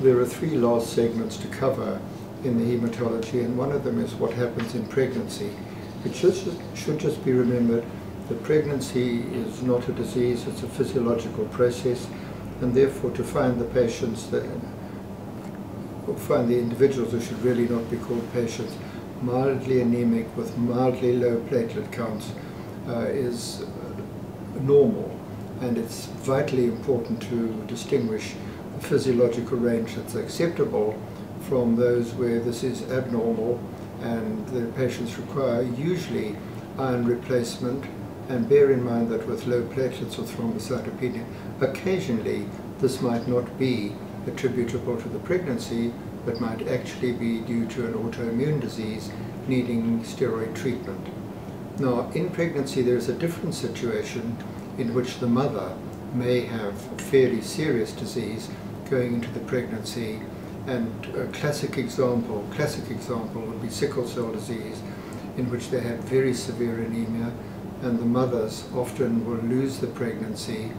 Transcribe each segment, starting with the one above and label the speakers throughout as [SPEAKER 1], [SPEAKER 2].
[SPEAKER 1] there are three last segments to cover in the hematology, and one of them is what happens in pregnancy. It should, should just be remembered that pregnancy is not a disease, it's a physiological process, and therefore to find the patients that, find the individuals who should really not be called patients, mildly anemic with mildly low platelet counts uh, is normal, and it's vitally important to distinguish physiological range that's acceptable from those where this is abnormal and the patients require usually iron replacement and bear in mind that with low platelets or thrombocytopenia, occasionally this might not be attributable to the pregnancy but might actually be due to an autoimmune disease needing steroid treatment. Now, in pregnancy, there's a different situation in which the mother may have fairly serious disease going into the pregnancy. And a classic example, classic example would be sickle cell disease, in which they have very severe anemia, and the mothers often will lose the pregnancy,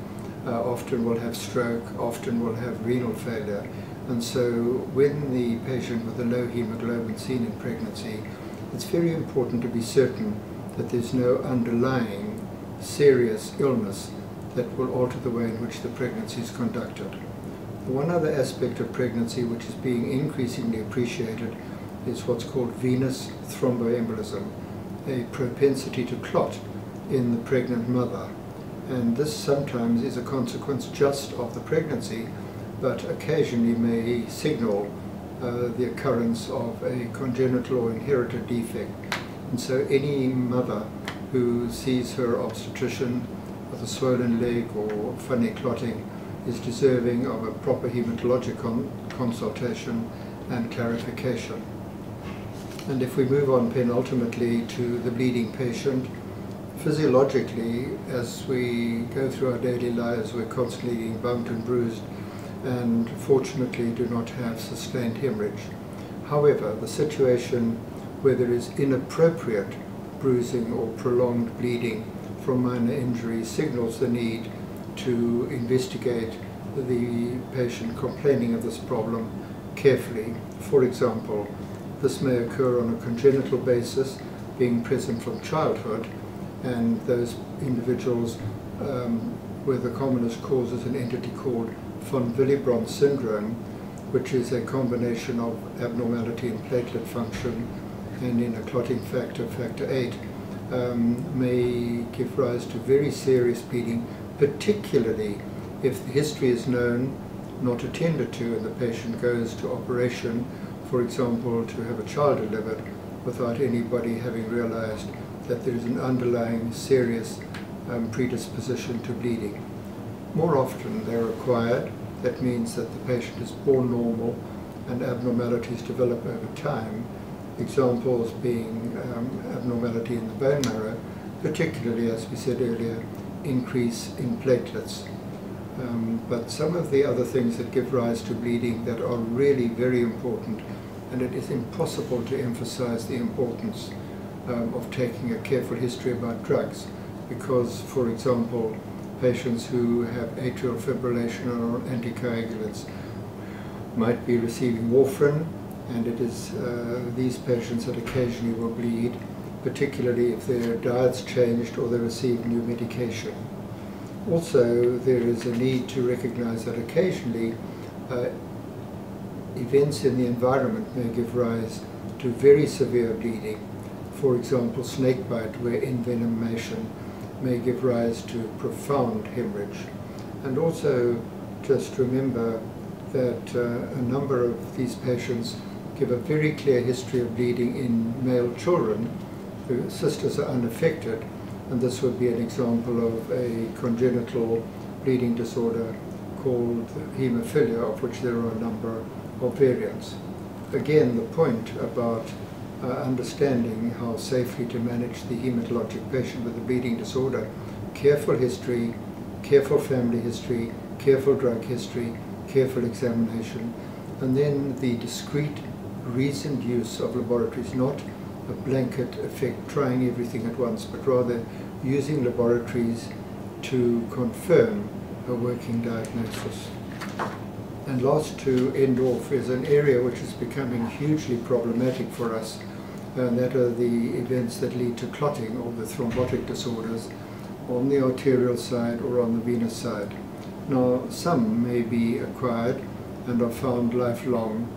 [SPEAKER 1] uh, often will have stroke, often will have renal failure. And so when the patient with a low hemoglobin seen in pregnancy, it's very important to be certain that there's no underlying serious illness that will alter the way in which the pregnancy is conducted. One other aspect of pregnancy which is being increasingly appreciated is what's called venous thromboembolism, a propensity to clot in the pregnant mother. And this sometimes is a consequence just of the pregnancy, but occasionally may signal uh, the occurrence of a congenital or inherited defect. And so any mother who sees her obstetrician with a swollen leg or funny clotting is deserving of a proper hematologic con consultation and clarification. And if we move on penultimately to the bleeding patient, physiologically, as we go through our daily lives, we're constantly being bumped and bruised and fortunately do not have sustained hemorrhage. However, the situation where there is inappropriate bruising or prolonged bleeding from minor injuries signals the need to investigate the patient complaining of this problem carefully. For example, this may occur on a congenital basis, being present from childhood, and those individuals um, where the commonest cause is an entity called von Willebrand syndrome, which is a combination of abnormality in platelet function and in a clotting factor, factor 8, um, may give rise to very serious bleeding, particularly if the history is known, not attended to, and the patient goes to operation, for example, to have a child delivered, without anybody having realized that there is an underlying serious um, predisposition to bleeding. More often they're acquired. That means that the patient is born normal and abnormalities develop over time. Examples being um, abnormality in the bone marrow, particularly, as we said earlier, increase in platelets. Um, but some of the other things that give rise to bleeding that are really very important, and it is impossible to emphasize the importance um, of taking a careful history about drugs, because, for example, patients who have atrial fibrillation or anticoagulants might be receiving warfarin, and it is uh, these patients that occasionally will bleed, particularly if their diet's changed or they receive new medication. Also, there is a need to recognize that occasionally uh, events in the environment may give rise to very severe bleeding. For example, snakebite, where envenomation may give rise to profound hemorrhage. And also just remember that uh, a number of these patients give a very clear history of bleeding in male children. Sisters are unaffected, and this would be an example of a congenital bleeding disorder called hemophilia, of which there are a number of variants. Again, the point about uh, understanding how safely to manage the hematologic patient with a bleeding disorder. Careful history, careful family history, careful drug history, careful examination, and then the discrete reasoned use of laboratories, not a blanket effect trying everything at once, but rather using laboratories to confirm a working diagnosis. And last to end off is an area which is becoming hugely problematic for us, and that are the events that lead to clotting or the thrombotic disorders on the arterial side or on the venous side. Now, some may be acquired and are found lifelong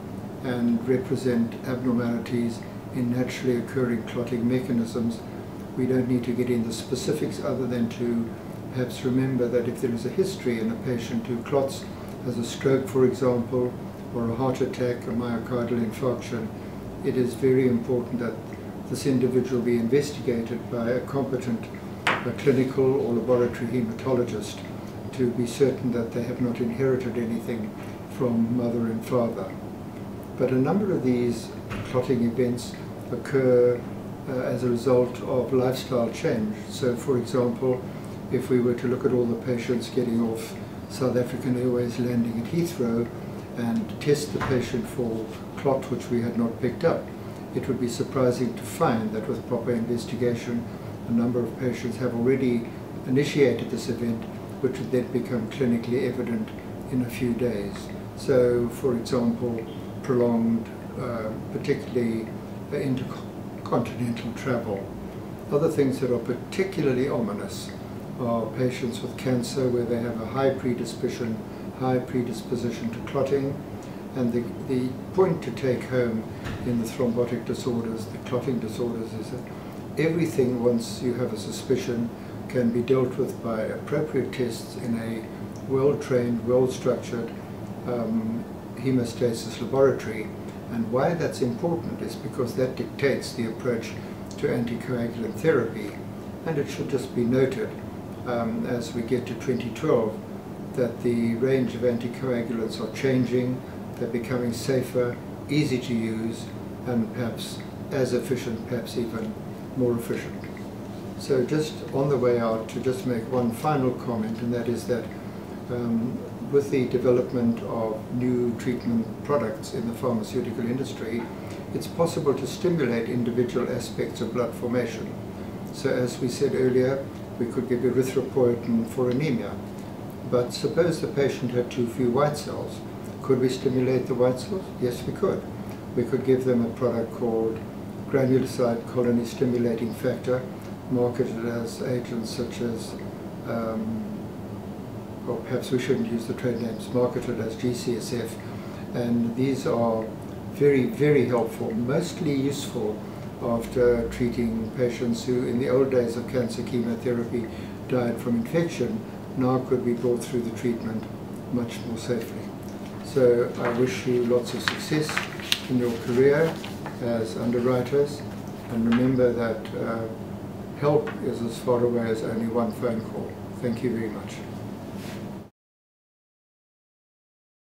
[SPEAKER 1] and represent abnormalities in naturally occurring clotting mechanisms. We don't need to get into specifics other than to perhaps remember that if there is a history in a patient who clots as a stroke, for example, or a heart attack, a myocardial infarction, it is very important that this individual be investigated by a competent a clinical or laboratory hematologist to be certain that they have not inherited anything from mother and father. But a number of these clotting events occur uh, as a result of lifestyle change. So for example, if we were to look at all the patients getting off South African Airways landing at Heathrow and test the patient for clot which we had not picked up, it would be surprising to find that with proper investigation a number of patients have already initiated this event which would then become clinically evident in a few days. So for example, prolonged, uh, particularly uh, intercontinental travel. Other things that are particularly ominous are patients with cancer where they have a high predisposition, high predisposition to clotting. And the, the point to take home in the thrombotic disorders, the clotting disorders, is that everything, once you have a suspicion, can be dealt with by appropriate tests in a well-trained, well-structured um, hemostasis laboratory. And why that's important is because that dictates the approach to anticoagulant therapy. And it should just be noted um, as we get to 2012 that the range of anticoagulants are changing, they're becoming safer, easy to use, and perhaps as efficient, perhaps even more efficient. So just on the way out to just make one final comment and that is that um, with the development of new treatment products in the pharmaceutical industry, it's possible to stimulate individual aspects of blood formation. So as we said earlier, we could give erythropoietin for anemia. But suppose the patient had too few white cells. Could we stimulate the white cells? Yes, we could. We could give them a product called granulocyte colony stimulating factor, marketed as agents such as, um, or perhaps we shouldn't use the trade names, marketed as GCSF. And these are very, very helpful, mostly useful after treating patients who in the old days of cancer chemotherapy died from infection, now could be brought through the treatment much more safely. So I wish you lots of success in your career as underwriters and remember that uh, help is as far away as only one phone call. Thank you very much.